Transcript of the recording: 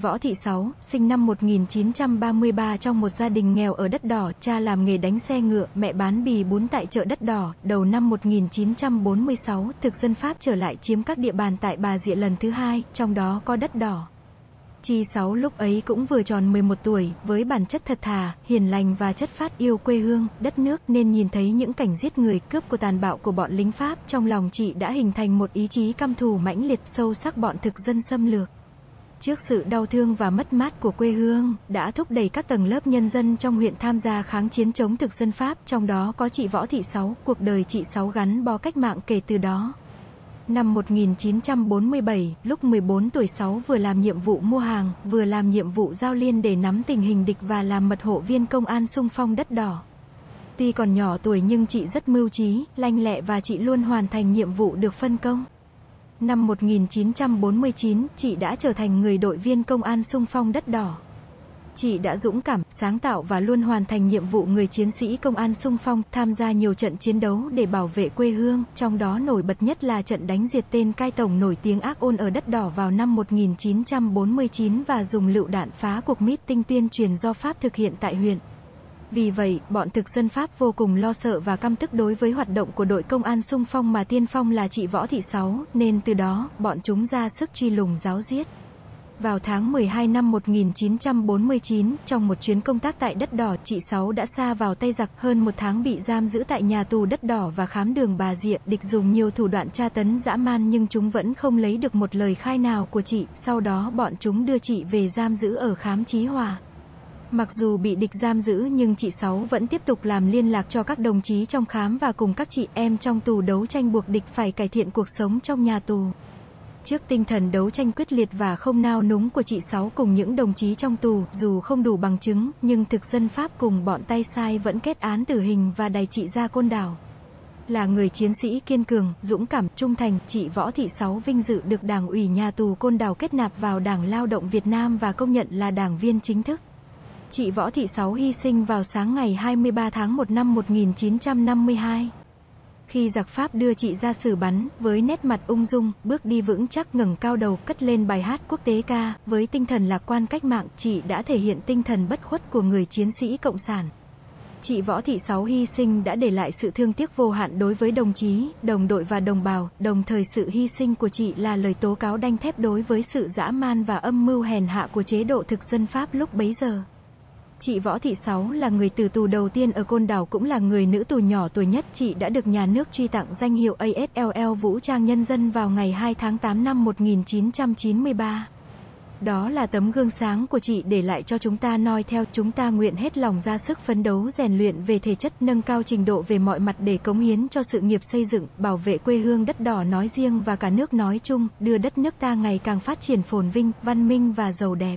Võ Thị Sáu, sinh năm 1933 trong một gia đình nghèo ở đất đỏ, cha làm nghề đánh xe ngựa, mẹ bán bì bún tại chợ đất đỏ, đầu năm 1946, thực dân Pháp trở lại chiếm các địa bàn tại Bà Rịa lần thứ hai, trong đó có đất đỏ. Chi Sáu lúc ấy cũng vừa tròn 11 tuổi, với bản chất thật thà, hiền lành và chất phát yêu quê hương, đất nước, nên nhìn thấy những cảnh giết người, cướp của tàn bạo của bọn lính Pháp, trong lòng chị đã hình thành một ý chí căm thù mãnh liệt sâu sắc bọn thực dân xâm lược. Trước sự đau thương và mất mát của quê hương, đã thúc đẩy các tầng lớp nhân dân trong huyện tham gia kháng chiến chống thực dân Pháp, trong đó có chị Võ Thị Sáu, cuộc đời chị Sáu gắn bó cách mạng kể từ đó. Năm 1947, lúc 14 tuổi Sáu vừa làm nhiệm vụ mua hàng, vừa làm nhiệm vụ giao liên để nắm tình hình địch và làm mật hộ viên công an sung phong đất đỏ. Tuy còn nhỏ tuổi nhưng chị rất mưu trí, lanh lẹ và chị luôn hoàn thành nhiệm vụ được phân công. Năm 1949, chị đã trở thành người đội viên công an sung phong đất đỏ. Chị đã dũng cảm, sáng tạo và luôn hoàn thành nhiệm vụ người chiến sĩ công an sung phong, tham gia nhiều trận chiến đấu để bảo vệ quê hương, trong đó nổi bật nhất là trận đánh diệt tên cai tổng nổi tiếng ác ôn ở đất đỏ vào năm 1949 và dùng lựu đạn phá cuộc meeting tuyên truyền do Pháp thực hiện tại huyện. Vì vậy, bọn thực dân Pháp vô cùng lo sợ và căm tức đối với hoạt động của đội công an sung phong mà tiên phong là chị Võ Thị Sáu, nên từ đó, bọn chúng ra sức truy lùng giáo giết. Vào tháng 12 năm 1949, trong một chuyến công tác tại đất đỏ, chị Sáu đã xa vào tay giặc hơn một tháng bị giam giữ tại nhà tù đất đỏ và khám đường bà Diệ. Địch dùng nhiều thủ đoạn tra tấn dã man nhưng chúng vẫn không lấy được một lời khai nào của chị. Sau đó bọn chúng đưa chị về giam giữ ở khám Chí Hòa. Mặc dù bị địch giam giữ nhưng chị Sáu vẫn tiếp tục làm liên lạc cho các đồng chí trong khám và cùng các chị em trong tù đấu tranh buộc địch phải cải thiện cuộc sống trong nhà tù. Trước tinh thần đấu tranh quyết liệt và không nao núng của chị Sáu cùng những đồng chí trong tù, dù không đủ bằng chứng, nhưng thực dân Pháp cùng bọn tay sai vẫn kết án tử hình và đày chị ra côn đảo. Là người chiến sĩ kiên cường, dũng cảm, trung thành, chị Võ Thị Sáu vinh dự được Đảng ủy nhà tù côn đảo kết nạp vào Đảng Lao động Việt Nam và công nhận là đảng viên chính thức. Chị Võ Thị Sáu hy sinh vào sáng ngày 23 tháng 1 năm 1952. Khi giặc Pháp đưa chị ra xử bắn, với nét mặt ung dung, bước đi vững chắc ngẩng cao đầu, cất lên bài hát quốc tế ca, với tinh thần lạc quan cách mạng, chị đã thể hiện tinh thần bất khuất của người chiến sĩ cộng sản. Chị Võ Thị Sáu hy sinh đã để lại sự thương tiếc vô hạn đối với đồng chí, đồng đội và đồng bào, đồng thời sự hy sinh của chị là lời tố cáo đanh thép đối với sự dã man và âm mưu hèn hạ của chế độ thực dân Pháp lúc bấy giờ. Chị Võ Thị Sáu là người từ tù đầu tiên ở Côn Đảo cũng là người nữ tù nhỏ tuổi nhất. Chị đã được nhà nước truy tặng danh hiệu ASLL Vũ trang Nhân dân vào ngày 2 tháng 8 năm 1993. Đó là tấm gương sáng của chị để lại cho chúng ta noi theo, chúng ta nguyện hết lòng ra sức phấn đấu rèn luyện về thể chất, nâng cao trình độ về mọi mặt để cống hiến cho sự nghiệp xây dựng, bảo vệ quê hương đất đỏ nói riêng và cả nước nói chung, đưa đất nước ta ngày càng phát triển phồn vinh, văn minh và giàu đẹp.